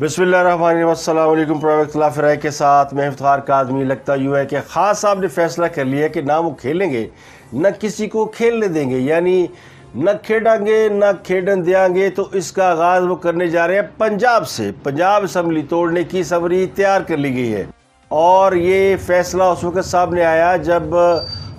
बिस्मिल्लाम प्रवक्तलाफ राय के साथ मैं इफ्तार का आदमी लगता यूँ है कि ख़ास साहब ने फैसला कर लिया कि ना वो खेलेंगे, न किसी को खेलने देंगे, यानी न खेडेंगे, न खेडन देंगे तो इसका आगाज़ वो करने जा रहे हैं पंजाब से। पंजाब असम्बली तोड़ने की समरी तैयार कर ली गई है। और ये फैसला उस वक्त सामने आया जब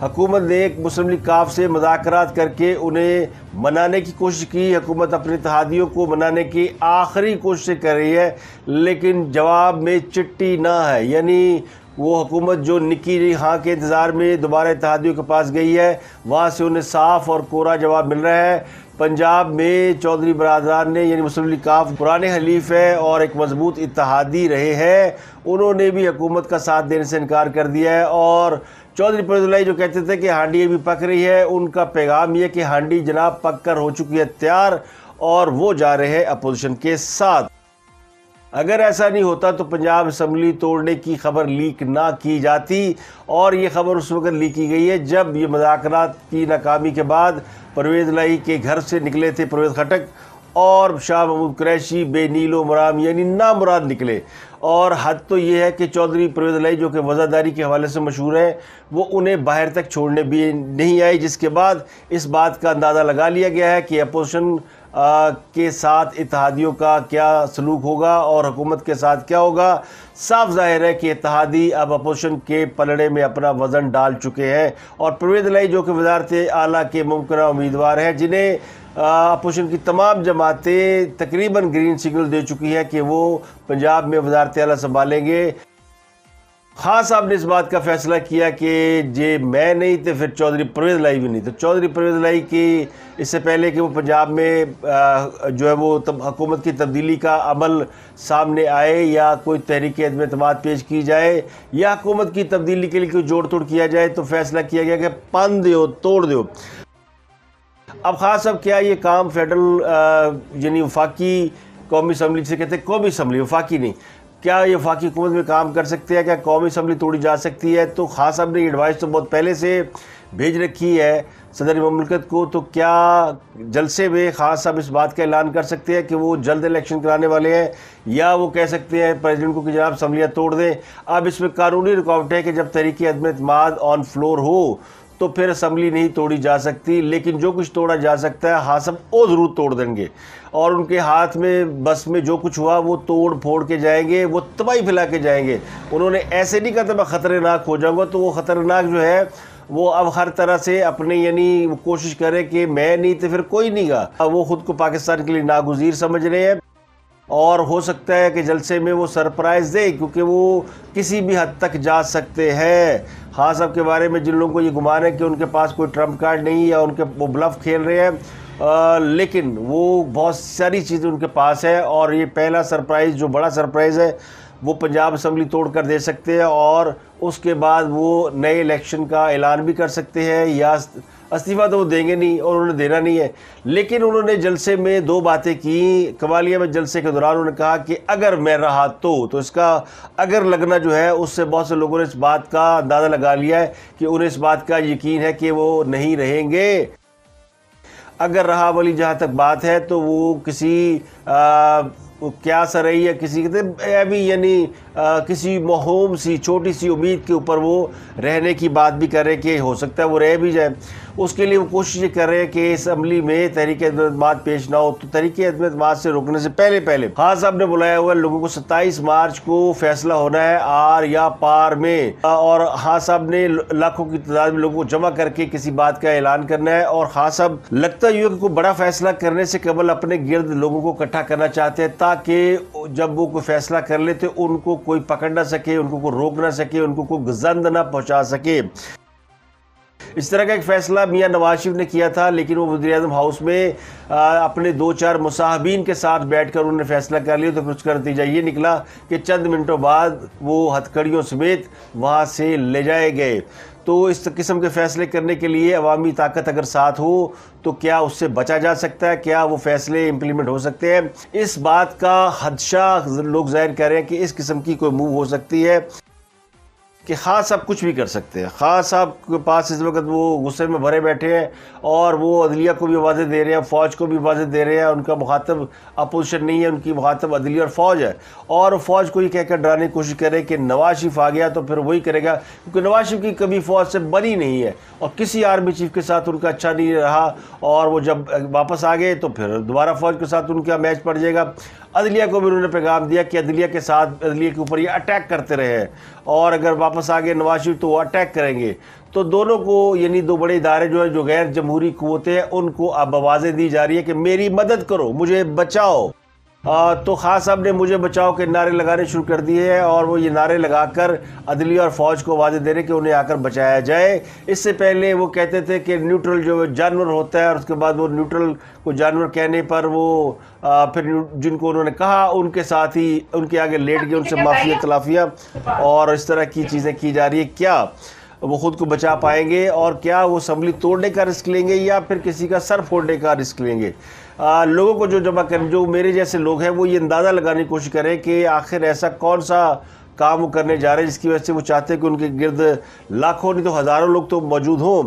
हकूमत ने एक मुस्लिम लीग काफ से मुजाकर करके उन्हें मनाने की कोशिश की। हुकूमत अपने इतिहादियों को मनाने की आखिरी कोशिश कर रही है, लेकिन जवाब में चिट्टी ना है। यानी वो हुकूमत जो निकी हाँ के इंतज़ार में दोबारा इतिहादियों के पास गई है, वहाँ से उन्हें साफ़ और कोरा जवाब मिल रहा है। पंजाब में चौधरी बरदरान ने, यानी मुस्लिम लीग काफ पुराने हलीफ है और एक मज़बूत इतिहादी रहे हैं। उन्होंने भी हुकूमत का साथ देने से इनकार कर दिया है और चौधरी परजुलाई जो कहते थे कि हांडी अभी पक रही है, उनका पैगाम यह कि हांडी जनाब पक कर हो चुकी है तैयार और वो जा रहे हैं अपोजिशन के साथ। अगर ऐसा नहीं होता तो पंजाब असम्बली तोड़ने की खबर लीक ना की जाती और ये खबर उस वक्त लीक की गई है जब ये मज़ाक की नाकामी के बाद परवेज़ लाई के घर से निकले थे परवेज़ खटक और शाह महमूद क्रैशी बे नीलो मराम, यानी ना मुराद निकले। और हद तो ये है कि चौधरी परवेज लाई जो कि वज़ादारी के हवाले से मशहूर है, वो उन्हें बाहर तक छोड़ने भी नहीं आई, जिसके बाद इस बात का अंदाज़ा लगा लिया गया है कि अपोजिशन के साथ इतिहादियों का क्या सलूक होगा और हुकूमत के साथ क्या होगा। साफ़ ज़ाहिर है कि इतिहादी अब अपोजिशन के पलड़े में अपना वज़न डाल चुके हैं और परवेज लाई जो कि वजारत आला के मुमकिन उम्मीदवार हैं, जिन्हें अपोजिशन की तमाम जमातें तकरीबन ग्रीन सिग्नल दे चुकी है कि वो पंजाब में वजारत अला संभालेंगे। खान साहब ने इस बात का फैसला किया कि जे मैं नहीं तो फिर चौधरी परवेज लाई भी नहीं। तो चौधरी परवेज लाई की, इससे पहले कि वो पंजाब में जो है वो हुकूमत की तब्दीली का अमल सामने आए या कोई तहरीक अदम अतमाद पेश की जाए या हुकूमत की तब्दीली के लिए कोई जोड़ तोड़ किया जाए तो फैसला किया गया कि पन दो तोड़ दो। अब ख़ास अब क्या ये काम फेडरल यानी वफाकी कौमी असम्बली से कहते हैं, कौमी असम्बली, वफाकी नहीं। क्या ये वफाकी हुकूमत में काम कर सकते हैं? क्या कौमी असम्बली तोड़ी जा सकती है? तो खास साहब ने एडवाइस तो बहुत पहले से भेज रखी है सदर ममलकत को। तो क्या जलसे में खास साहब इस बात का ऐलान कर सकते हैं कि वो जल्द इलेक्शन कराने वाले हैं? या वो कह सकते हैं, प्रेसिडेंट को कि जनाब असम्बलियाँ तोड़ दें। अब इसमें कानूनी रुकावट कि जब तरीके अदम अतमाद ऑन फ्लोर हो तो फिर असम्बली नहीं तोड़ी जा सकती, लेकिन जो कुछ तोड़ा जा सकता है हासब वो ज़रूर तोड़ देंगे। और उनके हाथ में, बस में जो कुछ हुआ, वो तोड़ फोड़ के जाएँगे, वो तबाही फैला के जाएँगे। उन्होंने ऐसे नहीं कहा था, मैं ख़तरनाक हो जाऊँगा तो वो ख़तरनाक जो है, वो अब हर तरह से अपने, यानी कोशिश करें कि मैं नहीं तो फिर कोई नहीं गा। वो ख़ुद को पाकिस्तान के लिए नागुजीर समझ रहे हैं। और हो सकता है कि जलसे में वो सरप्राइज़ दे, क्योंकि वो किसी भी हद तक जा सकते हैं। हाँ साहब के बारे में जिन लोगों को ये गुमान है कि उनके पास कोई ट्रंप कार्ड नहीं या उनके वो ब्लफ खेल रहे हैं लेकिन वो बहुत सारी चीज़ें उनके पास है और ये पहला सरप्राइज़, जो बड़ा सरप्राइज़ है, वो पंजाब असम्बली तोड़ कर दे सकते हैं और उसके बाद वो नए इलेक्शन का ऐलान भी कर सकते हैं या इस्तीफ़ा तो वो देंगे नहीं और उन्होंने देना नहीं है। लेकिन उन्होंने जलसे में दो बातें की कवालिया में जलसे के दौरान उन्होंने कहा कि अगर मैं रहा तो तो इसका अगर लगना जो है उससे बहुत से लोगों ने इस बात का अंदाज़ा लगा लिया है कि उन्हें इस बात का यकीन है कि वो नहीं रहेंगे। अगर रहा वाली जहाँ तक बात है तो वो किसी आ, क्या सर रही है किसी के अभी यानी किसी महूम सी, छोटी सी उम्मीद के ऊपर वो रहने की बात भी कर रहे हैं कि हो सकता है वो रह भी जाए। उसके लिए वो कोशिश ये कर रहे हैं कि असम्बली में तहरीक अदमत पेश ना हो। तो तहरीक अदमत से रोकने से पहले पहले खान साहब ने बुलाया हुआ है, लोगों को सत्ताईस मार्च को फैसला होना है आर या पार में। और खान साहब ने लाखों की तादाद में लोगों को जमा करके किसी बात का ऐलान करना है। और खान साहब, लगता ही को बड़ा फैसला करने से केवल अपने गिर्द लोगों को इकट्ठा करना चाहते हैं, ताकि जब वो कोई फैसला कर लेते, उनको कोई पकड़ ना सके उनको कोई रोक ना सके उनको कोई गजंद ना पहुँचा सके। इस तरह का एक फ़ैसला मियाँ नवाज़ शरीफ ने किया था लेकिन वो वजी अजम हाउस में आ, अपने दो चार मुसाहबीन के साथ बैठकर उन्होंने फ़ैसला कर लिया तो फिर उसका नतीजा ये निकला कि चंद मिनटों बाद वो हथकड़ियों समेत वहाँ से ले जाए गए। तो इस किस्म के फ़ैसले करने के लिए अवामी ताकत अगर साथ हो तो क्या उससे बचा जा सकता है? क्या वो फ़ैसले इम्प्लीमेंट हो सकते हैं? इस बात का हदशा लोग ज़ाहिर कर रहे हैं कि इस किस्म की कोई मूव हो सकती है। कि खास साहब कुछ भी कर सकते हैं। खास साहब के पास इस वक्त वो गुस्से में भरे बैठे हैं और वो अदलिया को भी आवाज़ें दे रहे हैं, फ़ौज को भी आवाज़ें दे रहे हैं, उनका मुखातब अपोजिशन नहीं है, उनकी मुखातब अदलिया और फ़ौज है। और फ़ौज को ये कहकर डराने की कोशिश करे कि नवाज़ शरीफ आ गया तो फिर वही करेगा, क्योंकि नवाज़ शरीफ की कभी फ़ौज से बनी नहीं है और किसी आर्मी चीफ के साथ उनका अच्छा नहीं रहा और वो जब वापस आ गए तो फिर दोबारा फ़ौज के साथ उनका मैच पड़ जाएगा। अदलिया को भी उन्होंने पैगाम दिया कि अदलिया के साथ, अदलिया के ऊपर ये अटैक करते रहे और अगर वापस आ गए नवाज़ शरीफ तो वो अटैक करेंगे। तो दोनों को, यानी दो बड़े इदारे जो है, जो गैर जमहूरी कुतें हैं, उनको अब आवाज़ें दी जा रही है कि मेरी मदद करो, मुझे बचाओ। तो खास साहब ने मुझे बचाओ के नारे लगाने शुरू कर दिए हैं और वो ये नारे लगाकर अदली और फ़ौज को आवाज़ें दे रहे कि उन्हें आकर बचाया जाए। इससे पहले वो कहते थे कि न्यूट्रल जो जानवर होता है और उसके बाद वो न्यूट्रल को जानवर कहने पर वो फिर जिनको उन्होंने कहा, उनके साथ ही उनके आगे लेट गए, उनसे माफिया, तलाफिया और इस तरह की चीज़ें की जा रही है। क्या वो ख़ुद को बचा पाएँगे और क्या वो असम्बली तोड़ने का रिस्क लेंगे या फिर किसी का सर फोड़ने का रिस्क लेंगे? आ, लोगों को जो जमा कर जो मेरे जैसे लोग हैं वो ये अंदाज़ा लगाने की कोशिश करें कि आखिर ऐसा कौन सा काम वो करने जा रहे हैं जिसकी वजह से वो चाहते हैं कि उनके गिर्द लाखों नहीं तो हज़ारों लोग तो मौजूद हों।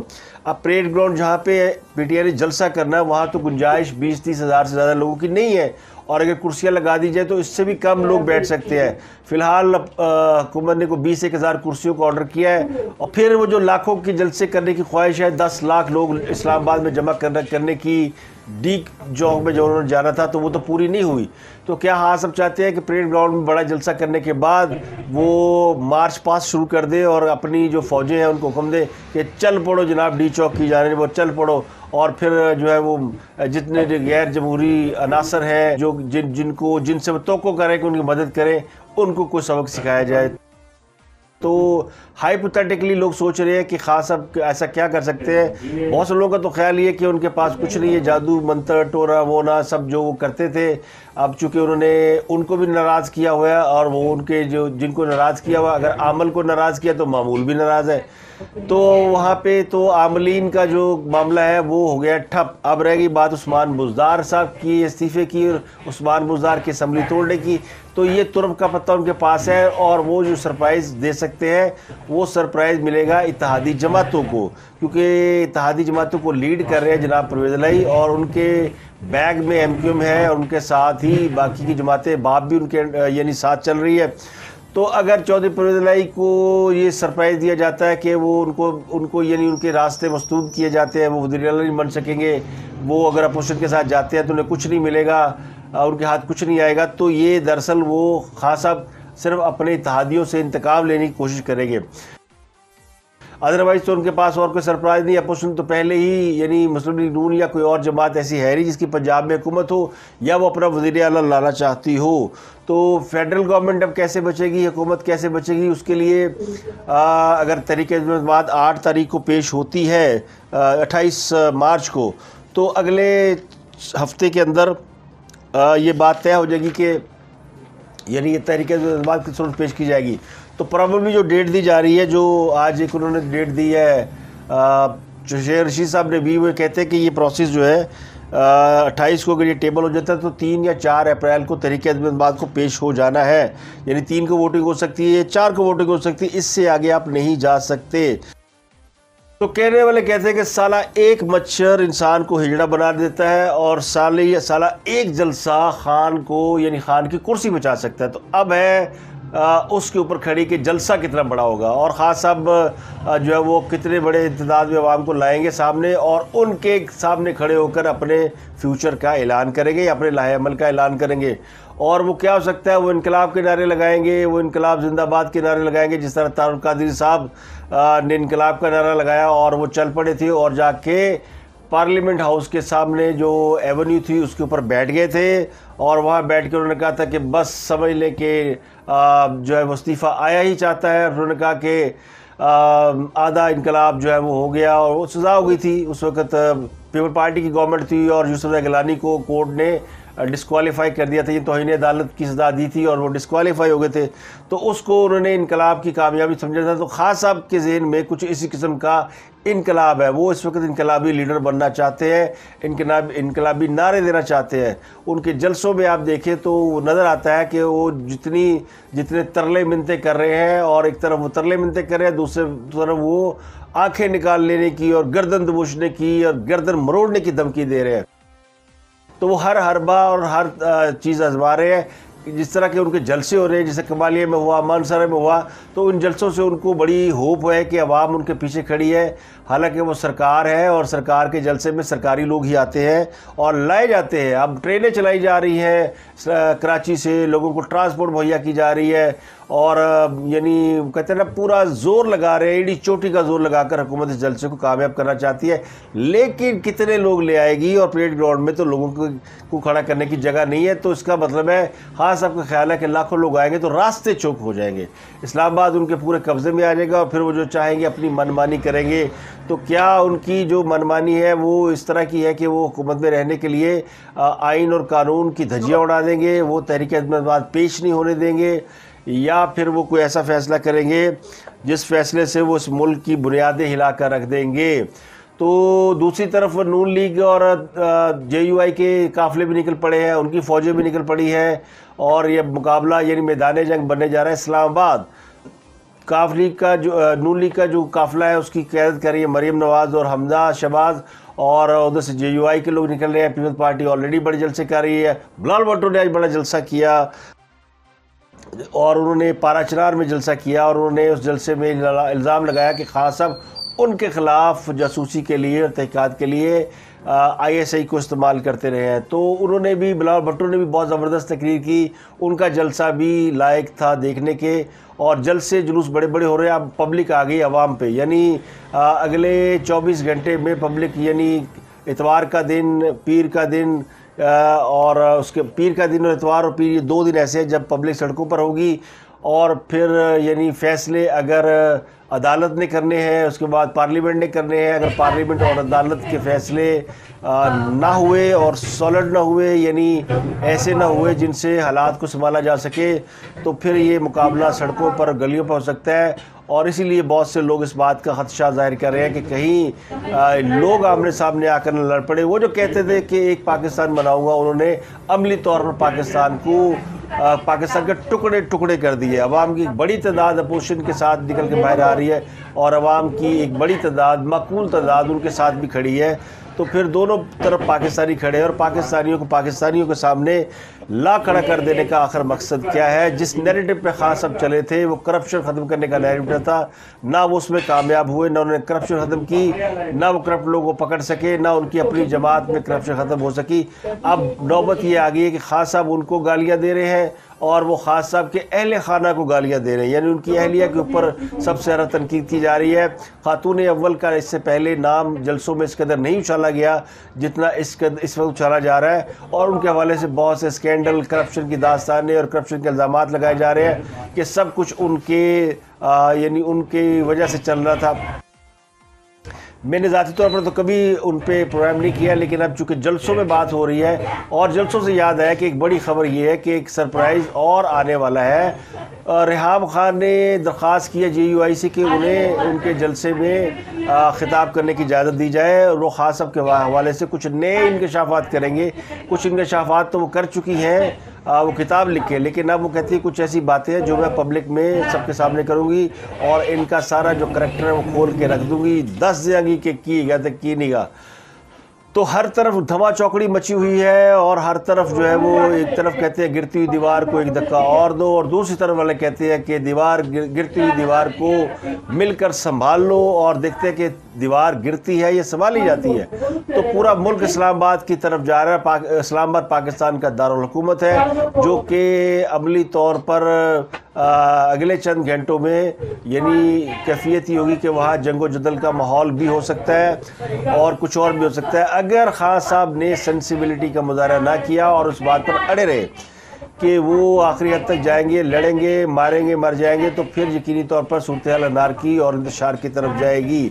अब परेड ग्राउंड जहाँ पे पीटीआई ने जलसा करना है वहाँ तो गुंजाइश बीस तीस हज़ार से ज़्यादा लोगों की नहीं है। और अगर कुर्सियाँ लगा दी जाए तो इससे भी कम लोग बैठ सकते हैं। फ़िलहाल हुकूमत ने को बीस एक हज़ार कुर्सियों का ऑर्डर किया है और फिर वो जो लाखों की जलसे करने की ख्वाहिश है, दस लाख लोग इस्लामाबाद में जमा करने करने की डी चौक में जो उन्होंने जाना था तो वो तो पूरी नहीं हुई। तो क्या हाँ सब चाहते हैं कि परेड ग्राउंड में बड़ा जलसा करने के बाद वो मार्च पास शुरू कर दे और अपनी जो फौजें हैं, उनको हुक्म दे कि चल पड़ो जनाब, डी चौक की जाने वो चल पड़ो। और फिर जो है वो, जितने गैर जमहूरी अनासर हैं, जो जिन, जिनको, जिनसे वो तो करें कि उनकी मदद करें उनको कुछ सबक सिखाया जाए। तो हाइपोथेटिकली लोग सोच रहे हैं कि खास अब ऐसा क्या कर सकते हैं। बहुत से लोगों का तो ख्याल ये कि उनके पास कुछ नहीं है। जादू, मंत्र, टोरा वोना सब जो वो करते थे, अब चूँकि उन्होंने उनको भी नाराज़ किया हुआ है और वो उनके जो, जिनको नाराज़ किया हुआ अगर आमल को नाराज़ किया तो मामूल भी नाराज़ है। तो वहाँ पे तो आमलीन का जो मामला है, वो हो गया ठप। अब रहेगी बात उस्मान बुजदार साहब की इस्तीफ़े की और उस्मान बुजदार की असम्बली तोड़ने की। तो ये तुरब का पत्ता उनके पास है और वो जो सरप्राइज़ दे सकते हैं, वो सरप्राइज़ मिलेगा इतिहादी जमातों को, क्योंकि इतिहादी जमातों को लीड कर रहे हैं जनाब परवेज लाई और उनके बैग में एम क्यू एम है और उनके साथ ही बाकी की जमातें, बाप भी उनके, यानी साथ चल रही है। तो अगर चौधरी परवेज लाई को ये सरप्राइज़ दिया जाता है कि वो उनको उनको यानी उनके रास्ते मस्तूद किए जाते हैं, वो वजी नहीं बन सकेंगे, वो अगर अपोजिशन के साथ जाते हैं तो उन्हें कुछ नहीं मिलेगा। उनके हाथ कुछ नहीं आएगा तो ये दरअसल वो खासा सिर्फ़ अपने इतिहादियों से इंतकाम लेने की कोशिश करेंगे। अदरवाइज़ तो उनके पास और कोई सरप्राइज़ नहीं अपोजिशन तो पहले ही यानी मुस्लिम लीग नून या कोई और जमात ऐसी है नहीं जिसकी पंजाब में हुकूमत हो या वो अपना वजी अला लाना चाहती हो। तो फेडरल गवर्नमेंट अब कैसे बचेगी हुकूमत कैसे बचेगी उसके लिए आ, अगर तरीके बात आठ तारीख को पेश होती है अट्ठाईस मार्च को तो अगले हफ़्ते के अंदर ये बात तय हो जाएगी कि यानी ये तरीके बात की सूरत पेश की जाएगी। तो प्रॉब्लली जो डेट दी जा रही है, जो आज एक उन्होंने डेट दी है शेर रशीद साहब ने भी वो कहते हैं कि ये प्रोसेस जो है अट्ठाईस को अगर ये टेबल हो जाता है तो तीन या चार अप्रैल को तरीके बाद को पेश हो जाना है। यानी तीन को वोटिंग हो सकती है चार को वोटिंग हो सकती है, इससे आगे आप नहीं जा सकते। तो कहने वाले कहते हैं कि साला एक मच्छर इंसान को हिजड़ा बना देता है और साले या साला एक जलसा खान को, यानी खान की कुर्सी बचा सकता है। तो अब है उसके ऊपर खड़ी कि जलसा कितना बड़ा होगा और ख़ास साहब जो है वो कितने बड़े इतदाद में आवाम को लाएँगे सामने और उनके सामने खड़े होकर अपने फ्यूचर का ऐलान करेंगे या अपने लाहेमल का ऐलान करेंगे। और वो क्या हो सकता है, वो इनकलाब के नारे लगाएँगे, वो इनकलाब जिंदाबाद के नारे लगाएँगे, जिस तरह तारुल कादिर साहब ने इनकलाब का नारा लगाया और वो चल पड़े थे और जाके पार्लियामेंट हाउस के सामने जो एवेन्यू थी उसके ऊपर बैठ गए थे और वहाँ बैठ के उन्होंने कहा था कि बस समझ लें कि जो है मुस्तीफ़ा आया ही चाहता है। उन्होंने कहा कि आधा इनकलाब जो है वो हो गया और वो सज़ा हो गई थी। उस वक्त पीपल पार्टी की गवर्नमेंट थी और यूसुफ गिलानी को कोर्ट ने डिस्कवालीफाई कर दिया था। ये तोहन अदालत की सजा दी थी और वो डिस्कवालीफाई हो गए थे। तो उसको उन्होंने इनकलाब की कामयाबी समझा था। तो ख़ास साहब के जहन में कुछ इसी किस्म का इनकलाब है। वो इस वक्त इनकलाबी लीडर बनना चाहते हैं इनकलाब इनकलाबी नारे देना चाहते हैं। उनके जलसों में आप देखें तो नज़र आता है कि वो जितनी, जितने तरले मिनते कर रहे हैं और एक तरफ़ वो तरले मिनते कर रहे हैं, दूसरे तरफ़ वो आँखें निकाल लेने की और गर्दन दबोचने की और गर्दन मरोड़ने की धमकी दे रहे हैं। तो वो हर हरबा और हर चीज़ आजमा रहे हैं जिस तरह के उनके जलसे हो रहे हैं, जैसे कमालिया में हुआ, मानसरा में हुआ तो उन जलसों से उनको बड़ी होप है कि आवाम उनके पीछे खड़ी है। हालाँकि वो सरकार है और सरकार के जलसे में सरकारी लोग ही आते हैं और लाए जाते हैं। अब ट्रेनें चलाई जा रही हैं कराची से लोगों को ट्रांसपोर्ट मुहैया की जा रही है। और यानी कहते हैं ना पूरा ज़ोर लगा रहे हैं ईडी चोटी का ज़ोर लगाकर हुकूमत इस जलसे को कामयाब करना चाहती है। लेकिन कितने लोग ले आएगी और परेड ग्राउंड में तो लोगों को, को खड़ा करने की जगह नहीं है तो इसका मतलब है हाँ सबका ख्याल है कि लाखों लोग आएँगे तो रास्ते चौक हो जाएँगे। इस्लामाबाद उनके पूरे कब्जे में आ जाएगा और फिर वो जो चाहेंगे अपनी मनमानी करेंगे। तो क्या उनकी जो मनमानी है वो इस तरह की है कि वो हुकूमत में रहने के लिए आइन और कानून की धजियाँ उड़ा देंगे वो तहरीक अहमदाबाद पेश नहीं होने देंगे? या फिर वो कोई ऐसा फ़ैसला करेंगे जिस फैसले से वो इस मुल्क की बुनियादें हिला कर रख देंगे। तो दूसरी तरफ़ नून लीग और जे यू आई के काफ़िले भी निकल पड़े हैं, उनकी फ़ौजें भी निकल पड़ी हैं और ये मुकाबला यानी मैदान जंग बनने जा रहा है इस्लामाबाद। काफ लीग का जो नून लीग का जो काफिला है, उसकी क्यादत कर रही है मरीम नवाज़ और हमजा शबाज और उधर से जे यू आई के लोग निकल रहे हैं। पीपल्स पार्टी ऑलरेडी बड़े जलसे कर रही है। बिलाल भट्टो ने आज बड़ा जलसा किया। और उन्होंने पाराचनार में जलसा किया और उन्होंने उस जलसे में इल्ज़ाम लगाया कि खास साहब, उनके ख़िलाफ़ जासूसी के लिए और तहक़ात के लिए आईएसआई को इस्तेमाल करते रहे हैं। तो उन्होंने भी बिलाल भट्टो ने भी बहुत ज़बरदस्त तकरीर की। उनका जलसा भी लायक था देखने के और जल्द से जुलूस बड़े बड़े हो रहे हैं। अब पब्लिक आ गई आवाम पे। यानी अगले 24 घंटे में पब्लिक, यानी इतवार का दिन, पीर का दिन और उसके पीर का दिन और इतवार और पीर ये दो दिन ऐसे हैं जब पब्लिक सड़कों पर होगी और फिर, यानी फैसले अगर अदालत ने करने हैं, उसके बाद पार्लियामेंट ने करने हैं, अगर पार्लियामेंट और अदालत के फैसले ना हुए और सॉलिड ना हुए, यानी ऐसे ना हुए जिनसे हालात को संभाला जा सके तो फिर ये मुकाबला सड़कों पर गलियों पर हो सकता है और इसीलिए बहुत से लोग इस बात का खदशा ज़ाहिर कर रहे हैं कि कहीं लोग आमने सामने आकर न लड़ पड़े। वो जो कहते थे कि एक पाकिस्तान बनाऊँगा, उन्होंने अमली तौर पर पाकिस्तान को पाकिस्तान के टुकड़े टुकड़े कर दिए। अवाम की एक बड़ी तादाद अपोजिशन के साथ निकल के बाहर आ रही है और अवाम की एक बड़ी तादाद मकबूल तादाद उनके साथ भी खड़ी है। तो फिर दोनों तरफ़ पाकिस्तानी खड़े और पाकिस्तानियों को पाकिस्तानियों के सामने ला खड़ा कर देने का आखिर मकसद क्या है? जिस नैरेटिव पे ख़ास अब चले थे, वो करप्शन ख़त्म करने का नैरेटिव था। ना वो उसमें कामयाब हुए, ना उन्होंने करप्शन ख़त्म की, ना वो करप्ट लोगों को पकड़ सके, ना उनकी अपनी जमात में करप्शन ख़त्म हो सकी। अब नौबत ये आ गई है कि खास साहब उनको गालियाँ दे रहे हैं और वो खास साहब के अहल खाना को गालियाँ दे रहे हैं। यानी उनकी अहलिया के ऊपर सबसे ज़्यादा तनकीद की जा रही है। खातून अव्वल का इससे पहले नाम जलसों में इस कदर नहीं उछाला गया, जितना इस कदर इस वक्त उछाला जा रहा है। और उनके हवाले से बहुत से स्कैंडल करप्शन की दास्तानें और करप्शन के इल्ज़ाम लगाए जा रहे हैं कि सब कुछ उनके यानी उनकी वजह से चल रहा था। मैंने ज़ाती तौर पर तो कभी उन पर प्रोग्राम नहीं किया, लेकिन अब चूँकि जलसों में बात हो रही है, और जलसों से याद आया कि एक बड़ी खबर ये है कि एक सरप्राइज़ और आने वाला है। रिहाब खान ने दरख्वास्त किया जे यू आई सी कि, उन्हें उनके जलसे में ख़िताब करने की इजाज़त दी जाए, और वो ख़ास के हवाले से कुछ नए इनकशाफात करेंगे। कुछ इनकशाफात तो वो कर चुकी हैं आ, वो किताब लिखे लेकिन अब वो कहती है कुछ ऐसी बातें हैं जो मैं पब्लिक में सबके सामने करूँगी और इनका सारा जो करेक्टर है वो खोल के रख दूँगी। दस जगह के की गया तो की नहीं गा तो हर तरफ़ धमा चौकड़ी मची हुई है और हर तरफ़ जो है वो एक तरफ़ कहते हैं गिरती हुई दीवार को एक धक्का और दो और दूसरी तरफ़ वाले कहते हैं कि दीवार गिरती हुई दीवार को मिलकर संभाल लो और देखते हैं कि दीवार गिरती है या संभाली जाती है। तो पूरा मुल्क इस्लामाबाद की तरफ़ जा रहा है पाक, इस्लामाबाद पाकिस्तान का दारकूमत है जो कि अमली तौर पर अगले चंद घंटों में यानी कैफियत ये होगी कि वहाँ जंगो जदल का माहौल भी हो सकता है और कुछ और भी हो सकता है। अगर खान साहब ने सेंसिबिलिटी का मुजाहरा ना किया और उस बात पर अड़े रहे कि वो आखिरी हद तक जाएँगे, लड़ेंगे, मारेंगे, मर जाएँगे तो फिर यकीनी तौर पर सूरत हाल अनारकी और इंतशार की तरफ़ जाएगी।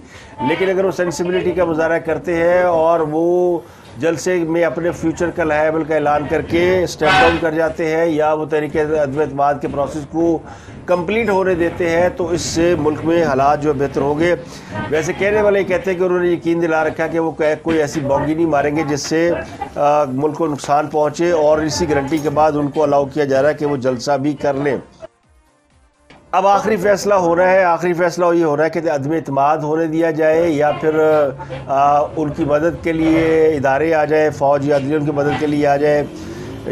लेकिन अगर वो सेंसिबिलिटी का मुजाहरा करते हैं और वो जलसे में अपने फ्यूचर का लायबल का ऐलान करके स्टेप डाउन कर जाते हैं या वो तरीके अद्वैतवाद के प्रोसेस को कंप्लीट होने देते हैं तो इससे मुल्क में हालात जो बेहतर होंगे। वैसे कहने वाले कहते हैं कि उन्होंने यकीन दिला रखा कि वो कोई ऐसी बॉगी नहीं मारेंगे जिससे मुल्क को नुकसान पहुँचे और इसी गारंटी के बाद उनको अलाउ किया जा रहा है कि वो जलसा भी कर लें। अब आखिरी फैसला हो रहा है आखिरी फैसला ये हो रहा है कि अदम अतमाद होने दिया जाए या फिर आ, उनकी मदद के लिए इदारे आ जाए फ़ौज या अदलियों की मदद के लिए आ जाए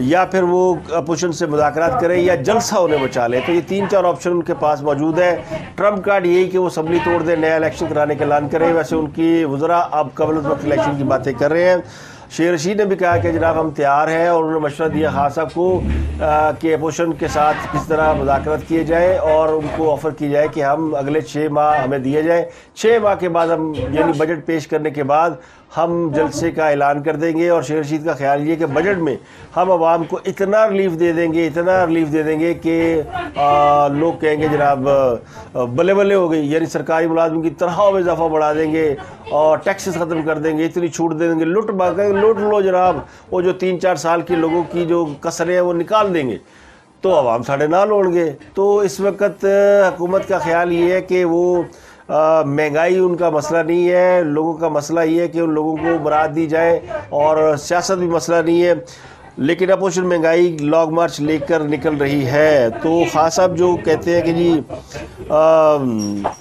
या फिर वो अपोजिशन से मुजाकर करें या जलसा उन्हें बचा लें। तो ये तीन चार ऑप्शन उनके पास मौजूद है। ट्रंप कार्ड यही कि वो असम्बली तोड़ दें नया इलेक्शन कराने का ऐलान करें। वैसे उनकी वजरा अब कबल वक्त इलेक्शन की बातें कर रहे हैं। शेर रशीद ने भी कहा कि जनाब, हम तैयार हैं और उन्होंने मशवरा दिया खान साहब को कि अपोजिशन के साथ किस तरह मुजाकर किए जाए और उनको ऑफ़र की जाए कि हम अगले छः माह हमें दिए जाए। छः माह के बाद हम, यानी बजट पेश करने के बाद हम जलसे का ऐलान कर देंगे और शेर रशीद का ख्याल ये कि बजट में हम आवाम को इतना रिलीफ दे देंगे, इतना रिलीफ दे देंगे कि लोग कहेंगे, जनाब बल्ले बल्ले हो गई। यानी सरकारी मुलाजम की तरह में इजाफा बढ़ा देंगे और टैक्सेस ख़त्म कर देंगे, इतनी छूट दे देंगे। लुट लुट लो जनाब, वो जो तीन चार साल के लोगों की जो कसरें हैं वो निकाल देंगे। तो आवाम साढ़े ना लोड़ेंगे तो इस वक्त हुकूमत का ख्याल ये है कि वो महँगाई उनका मसला नहीं है लोगों का मसला ये है कि उन लोगों को बरात दी जाए और सियासत भी मसला नहीं है। लेकिन अपोजिशन महँगाई लॉन्ग मार्च लेकर निकल रही है तो खास साहब जो कहते हैं कि जी आ,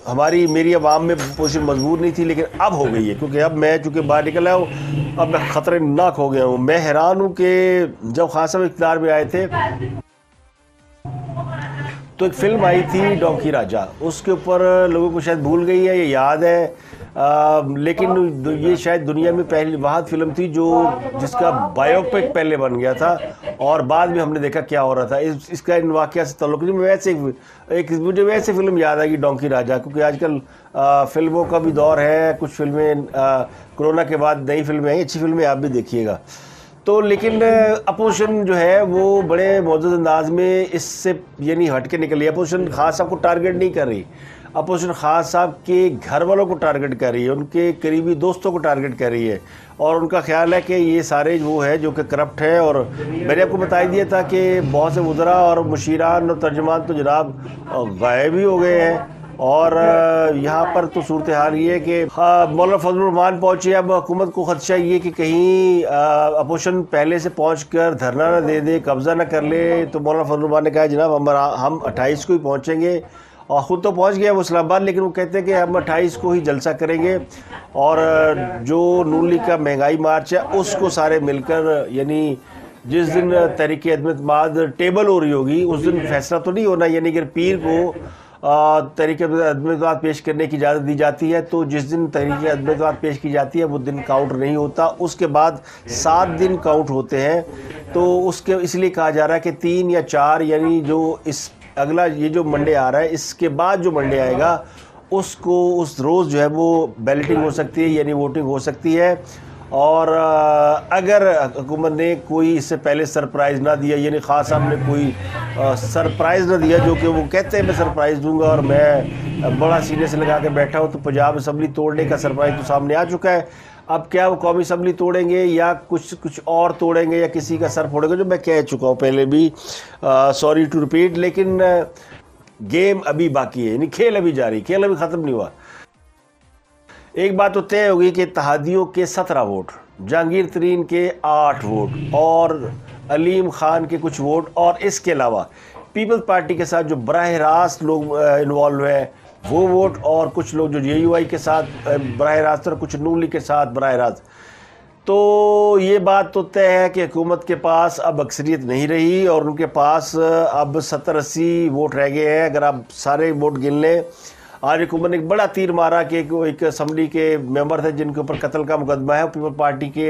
हमारी मेरी आवाम में पोजिशन मज़बूत नहीं थी लेकिन अब हो गई है क्योंकि अब मैं चूँकि बाहर निकल आया हूँ अब मैं ख़तरनाक हो गया हूँ। मैं हैरान हूँ कि जब खास साहब इकदार में आए थे तो एक फ़िल्म आई थी डोंकी राजा। उसके ऊपर लोगों को शायद भूल गई है ये याद है। आ, लेकिन ये शायद दुनिया में पहली वाहद फ़िल्म थी जो जिसका बायोपिक पहले बन गया था और बाद में हमने देखा क्या हो रहा था। इस, इसका इन वाक़ से तल्लुक वैसे एक मुझे वैसे फ़िल्म याद आएगी डोंकी राजा क्योंकि आजकल फ़िल्मों का भी दौर है कुछ फ़िल्में कोरोना के बाद नई फ़िल्में आई अच्छी फ़िल्में आप भी देखिएगा। तो लेकिन अपोजिशन जो है, वो बड़े मौजूद अंदाज में इससे यानी हट के निकली अपोजिशन खास साहब को टारगेट नहीं कर रही। अपोजिशन खास साहब के घर वालों को टारगेट कर रही है, उनके करीबी दोस्तों को टारगेट कर रही है। और उनका ख्याल है कि ये सारे वो है, जो कि करप्ट है, और मैंने आपको बता दिया था कि बहुत से वज़रा और मुशीरान और तर्जमान तो जनाब गायब ही हो गए हैं। और यहाँ पर तो सूरत हाल ये है कि मौलाना फजलरहमान पहुँचे। अब हुकूमत को खदशा ये कि कहीं अपोजिशन पहले से पहुँच कर धरना ना दे दे, कब्ज़ा ना कर ले तो मौलाना फजलरहमान ने कहा, जनाब, हम हम अट्ठाईस को ही पहुँचेंगे। और ख़ुद तो पहुँच गया वो इस्लामाबाद, लेकिन वो कहते हैं कि हम अट्ठाईस को ही जलसा करेंगे। और, जो नून लीग का महँगाई मार्च है, उसको सारे मिलकर, यानी जिस दिन तरीके अदमतमाद टेबल हो रही होगी, उस दिन फैसला तो नहीं होना, यानी कि पीर को तरीके अदमतवाद पेश करने की इजाज़त दी जाती है। तो जिस दिन तरीके अदमतवाद पेश की जाती है वो दिन काउंट नहीं होता। उसके बाद सात दिन काउंट होते हैं। तो उसके इसलिए कहा जा रहा है कि तीन या चार यानी जो इस अगला ये जो मंडे आ रहा है इसके बाद जो मंडे आएगा उसको उस रोज़ जो है वो बैलेटिंग हो सकती है यानी वोटिंग हो सकती है। और अगर हुकूमत ने कोई इससे पहले सरप्राइज़ ना दिया, यानी ख़ास साहब ने कोई सरप्राइज़ ना दिया, जो कि वो कहते हैं, मैं सरप्राइज़ दूँगा और मैं बड़ा सीने से लगा के बैठा हूँ तो पंजाब असम्बली तोड़ने का सरप्राइज़ तो सामने आ चुका है। अब क्या वो कौमी असम्बली तोड़ेंगे या कुछ कुछ और तोड़ेंगे या किसी का सर फोड़ेंगे, जो मैं कह चुका हूँ पहले भी सॉरी टू रिपीट लेकिन गेम अभी बाकी है, यानी खेल अभी जारी खेल अभी ख़त्म नहीं हुआ। एक बात तो तय होगी कि तहादियों के सत्रह वोट, जहांगीर तरीन के आठ वोट और अलीम खान के कुछ वोट और इसके अलावा पीपल्स पार्टी के साथ जो बरह रास्त लोग इन्वॉल्व हैं, वो वोट और कुछ लोग जो जे यू आई के साथ बरह रास्त और कुछ नूली के साथ बरह रास्त। तो ये बात तो तय है कि हुकूमत के पास अब अक्सरियत नहीं रही और उनके पास अब सत्तर अस्सी वोट रह गए हैं। अगर आप सारे वोट गिन लें आज हुकूमत ने एक बड़ा तीर मारा कि एक एक असम्बली के मेंबर थे जिनके ऊपर कत्ल का मुकदमा है पीपल पार्टी के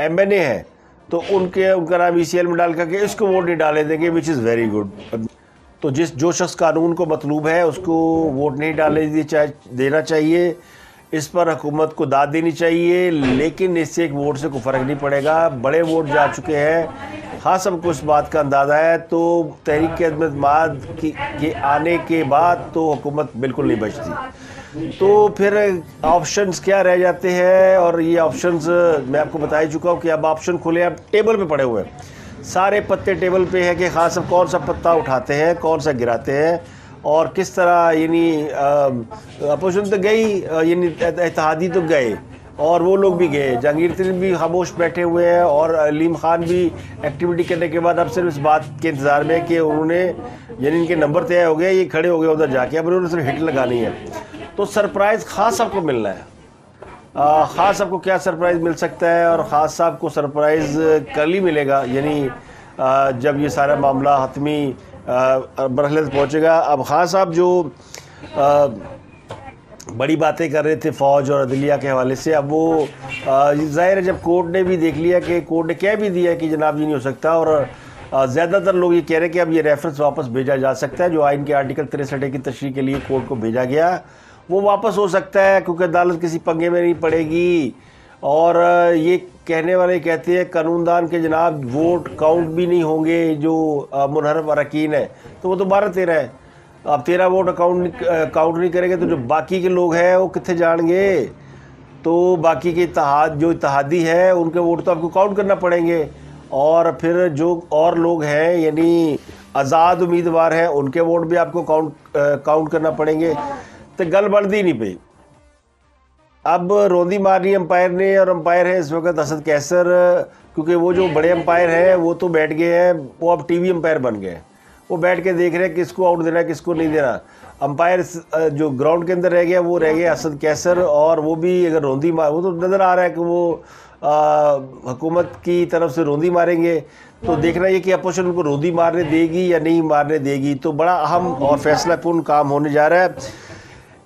एम एन ए हैं। तो उनके, उनका नाम ई सी एल में डाल करके इसको वोट नहीं डाले देंगे विच इज़ वेरी गुड तो जिस, जो शख्स कानून को मतलूब है, उसको वोट नहीं डालने चाहे, देना चाहिए। इस पर हुकूमत को दाद देनी चाहिए, लेकिन इससे एक वोट से कोई फ़र्क नहीं पड़ेगा। बड़े वोट जा चुके हैं। हाँ सबको इस बात का अंदाज़ा है तो तहरीक अदमतमाद की, के आने के बाद तो हुकूमत बिल्कुल नहीं बचती। तो फिर ऑप्शंस क्या रह जाते हैं? और ये ऑप्शंस मैं आपको बता ही चुका हूँ कि अब ऑप्शन खुले, अब टेबल पे पड़े हुए हैं। सारे पत्ते टेबल पे हैं कि खास कौन सा पत्ता उठाते हैं, कौन सा गिराते हैं। और किस तरह, यानी अपोजिशन तो गई यानी इतिहादी तो गए, और वो लोग भी गए। जहांगीर तरीन भी खामोश बैठे हुए हैं, और अलीम खान भी एक्टिविटी करने के बाद अब सिर्फ़ इस बात के इंतज़ार में कि उन्होंने, यानी इनके नंबर तय हो गए, ये खड़े हो गए उधर जाके। अब उन्होंने सिर्फ़ हिट लगानी है। तो सरप्राइज़ ख़ास आपको मिलना है। ख़ास आपको क्या सरप्राइज़ मिल सकता है, और ख़ास साहब को सरप्राइज़ कल ही मिलेगा। यानी जब ये सारा मामला हतमी मरहले पहुँचेगा। अब ख़ास साहब जो आ, बड़ी बातें कर रहे थे फ़ौज और अदलिया के हवाले से अब वो ज़ाहिर है जब कोर्ट ने भी देख लिया कि कोर्ट ने कह भी दिया कि जनाब ये नहीं हो सकता और ज़्यादातर लोग ये कह रहे हैं कि अब ये रेफरेंस वापस भेजा जा सकता है जो आइन के आर्टिकल तिरसठ की तशरी के लिए कोर्ट को भेजा गया वो वापस हो सकता है क्योंकि अदालत किसी पंगे में नहीं पड़ेगी। और ये कहने वाले कहते हैं, कानूनदान के जनाब, वोट काउंट भी नहीं होंगे जो मुनहरफ अरकान है। तो वो तो बारह तेरह है। अब तेरह वोट अकाउंट काउंट नहीं करेंगे तो जो बाकी के लोग हैं, वो कितने जाएँगे? तो बाकी के इतिहाद जो इतिहादी है, उनके वोट तो आपको काउंट करना पड़ेंगे। और फिर जो और लोग हैं, यानी आज़ाद उम्मीदवार हैं, उनके वोट भी आपको काउंट काउंट करना पड़ेंगे। तो गल बढ़ती नहीं पई अब रोंदी मारनी अंपायर ने और अंपायर है इस वक्त असद कैसर, क्योंकि वो जो बड़े अंपायर हैं, वो तो बैठ गए हैं, वो अब टीवी अंपायर बन गए वो बैठ के देख रहे हैं किसको आउट देना है, किसको नहीं देना। अंपायर जो ग्राउंड के अंदर रह गया, वो रह गया असद कैसर और वो भी अगर रोंदी मार, वो तो नज़र आ रहा है कि वो हुकूमत की तरफ़ से रोंदी मारेंगे। तो देखना ये कि अपोजिशन उनको रोंदी मारने देगी या नहीं मारने देगी। तो बड़ा अहम और फैसला कौन काम होने जा रहा है।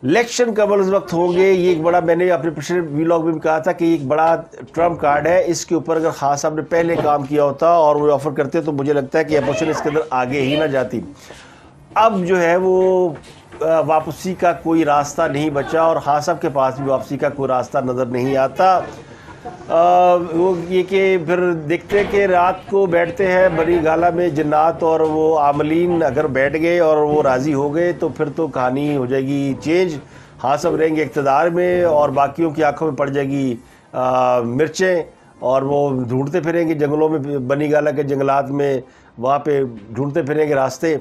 इलेक्शन कब उस वक्त होंगे, ये एक बड़ा, मैंने अपने पिछले वीलॉग में भी कहा था कि एक बड़ा ट्रंप कार्ड है। इसके ऊपर अगर खास साहब ने पहले काम किया होता और वो ऑफ़र करते तो मुझे लगता है कि अपोजिशन इसके अंदर आगे ही ना जाती। अब जो है वो वापसी का कोई रास्ता नहीं बचा और खास साहब के पास भी वापसी का कोई रास्ता नज़र नहीं आता। वो ये कि फिर देखते कि रात को बैठते हैं, बड़ी गाला में जन्नात और वो आमलीन अगर बैठ गए और वो राज़ी हो गए तो फिर तो कहानी हो जाएगी चेंज। हाँ सब रहेंगे इकतदार में और बाकियों की आँखों में पड़ जाएगी मिर्चें और वो ढूंढते फिरेंगे जंगलों में, बनी गाला के जंगलात में, वहाँ पे ढूंढते फिरेंगे रास्ते।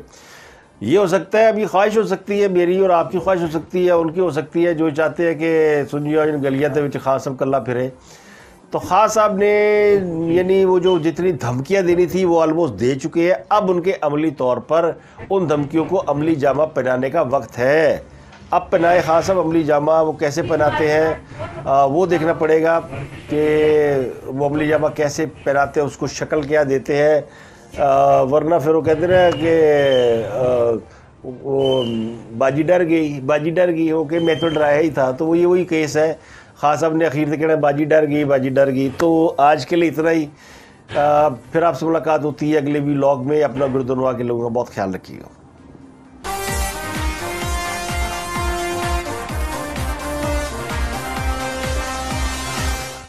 ये हो सकता है, अभी ख्वाहिश हो सकती है, मेरी और आपकी ख्वाहिश हो सकती है, उनकी हो सकती है, जो चाहते हैं कि सुनिया गलिया के खास सब कल्ला फिरे। तो ख़ास साहब ने यानी वो जो जितनी धमकियाँ देनी थी, वो ऑलमोस्ट दे चुके हैं। अब उनके अमली तौर पर उन धमकियों को अमली जामा पहनाने का वक्त है। अब पहनाए, खास साहब अमली जामा, वो कैसे पहनाते हैं वो देखना पड़ेगा कि वो अमली जामा कैसे पहनाते हैं, उसको शक्ल क्या देते हैं। वरना फिर वो कहते ना कि वो, बाजी डर गई, बाजी डर गई हो कि मैं तो डराया ही था। तो वो ये वही केस है। ख़ास साहब ने अखीर कहना बाजी डर गई बाजी डर गई। तो आज के लिए इतना ही। आ, फिर आपसे मुलाकात होती है अगले भी लॉग में। अपना गुरुद्वारा के लोगों का बहुत ख्याल रखिएगा।